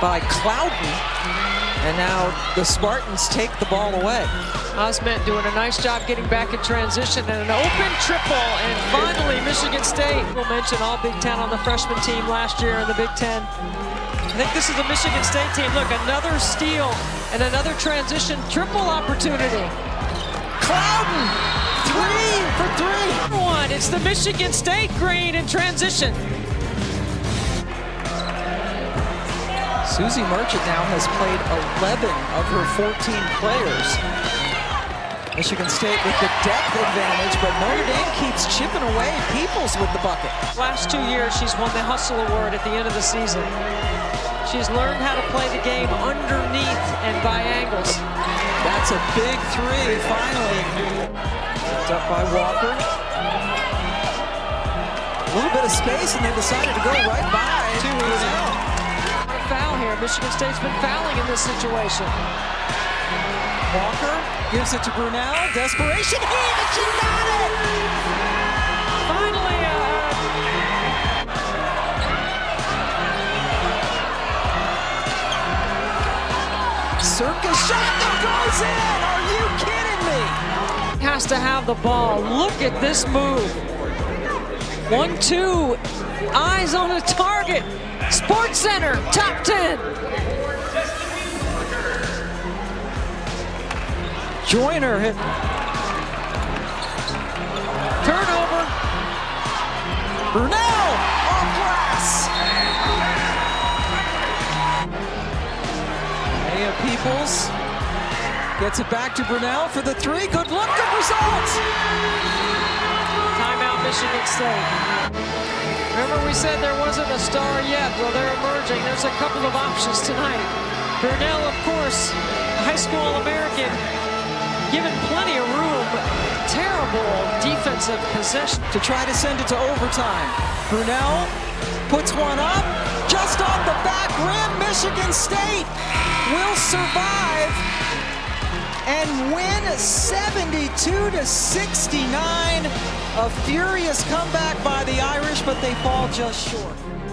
by Clouden. And now the Spartans take the ball away. Ozment doing a nice job getting back in transition and an open triple. And finally, Michigan State We'll mention all Big Ten on the freshman team last year in the Big Ten. I think this is the Michigan State team. Look, another steal and another transition triple opportunity. Clouden, three for three. One, it's the Michigan State green in transition. Suzy Merchant now has played 11 of her 14 players. Michigan State with the depth advantage, but Notre Dame keeps chipping away Peoples with the bucket. Last two years, she's won the Hustle Award at the end of the season. She's learned how to play the game underneath and by angles. That's a big three, finally. Picked up by Walker. A little bit of space, and they decided to go right by to Brunelle foul here. Michigan State's been fouling in this situation. Walker gives it to Brunelle. Desperation heat, and she got it! Finally, uh... Circus shot that goes in! Are you kidding me? Has to have the ball. Look at this move. One, two, eyes on a target. Sports Center, top 10. Joiner hit. Turnover. Brunelle off glass. Anaya Peoples gets it back to Brunelle for the three. Good look, good results. Timeout, Michigan State. Remember we said there wasn't a star yet. Well, they're emerging. There's a couple of options tonight. Brunelle, of course, high school American, given plenty of room. But terrible defensive possession. To try to send it to overtime. Brunelle puts one up. Just off the back rim, Michigan State will survive and win 72 to 69. A furious comeback by the Irish, but they fall just short.